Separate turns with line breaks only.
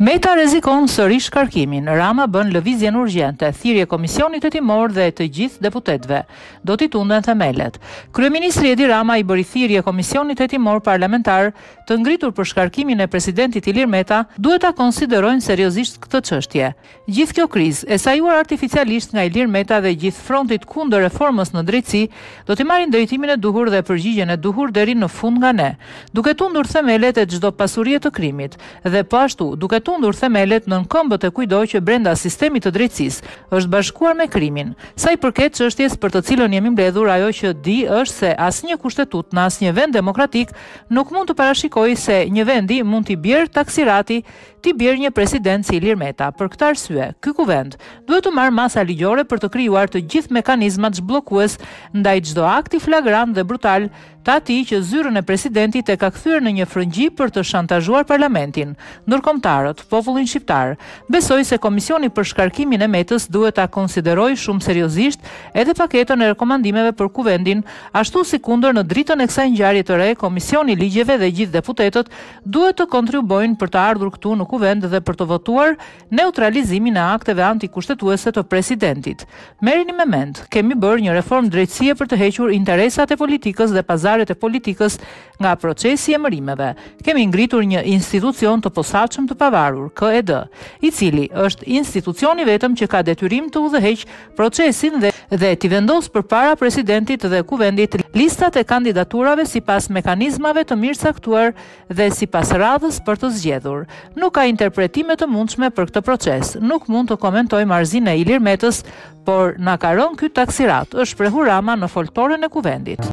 Meta rrezikon sërish shkarkimin, Rama bën lëvizjen urgjente, thirrje Komisionit Hetimor dhe të gjithë deputetëve. Do t'i tunden themelet. Kryeministri Edi Rama i bëri thirrje Komisionit Hetimor Parlamentar, të ngritur për shkarkimin e Presidentit Ilir Meta, duhet ta konsiderojnë seriozisht këtë çështje. Gjithë kjo krizë, e sajuar artificialisht nga Ilir Meta dhe gjithë frontit kundër reformës në drejtësi, do t'i marrin drejtimin e duhur dhe përgjigjen e duhur deri në fund nga ne, duke tundur themelet e çdo pasurie të krimit dhe, po ashtu, duke tundur themelet nën këmbët e kujdo që brenda sistemit të drejtësisë është bashkuar me krimin. Sa i përket çështjes për të cilën jemi mbledhur, ajo që di është se asnjë kushtetutë në asnjë vend demokratik nuk mund të parashikojë se një vendi mund t'i bjerë taksirati t'i bjerë një president si Ilir Meta. Për këtë arsye, ky Kuvend duhet të marrë masa ligjore për të krijuar të gjithë mekanizmat zhbllokues ndaj çdo akti flagrant dhe brutal të atij që zyrën e presidentit e ka kthyer në një frëngji për të shantazhuar parlamentin, ndërkombëtarët, popullin shqiptar. Besoj se Komisioni për shkarkimin e Metës duhet ta konsiderojë shumë seriozisht edhe paketën e rekomandimeve për Kuvendin, ashtu sikundër në dritën e kësaj ngjarje të re Komisioni i Ligjeve dhe gjithë deputetët duhet të kontribuojnë për të ardhur këtu në Kuvend dhe për të votuar neutralizimin e akteve antikushtetuese të Presidentit. Merreni me mend, kemi bërë një reformë drejtësie për të hequr interesat e politikës dhe pazaret e politikës nga procesi i emërimeve. Kemi ngritur një institucion të posaçëm të pavarur, KED, i cili është institucioni i vetëm që ka detyrim të udhëheqë procesin dhe t'i vendosë përpara Presidentit dhe Kuvendit listat e kandidaturave sipas mekanizmave të mirëcaktuar dhe sipas radhës për të zgjedhur. Nuk ka interpretime të mundshme për këtë proces. Nuk mund të komentoj marrëzinë e Ilir Metës, por na ka rënë ky taksirat, është shprehur Rama në foltoren e Kuvendit.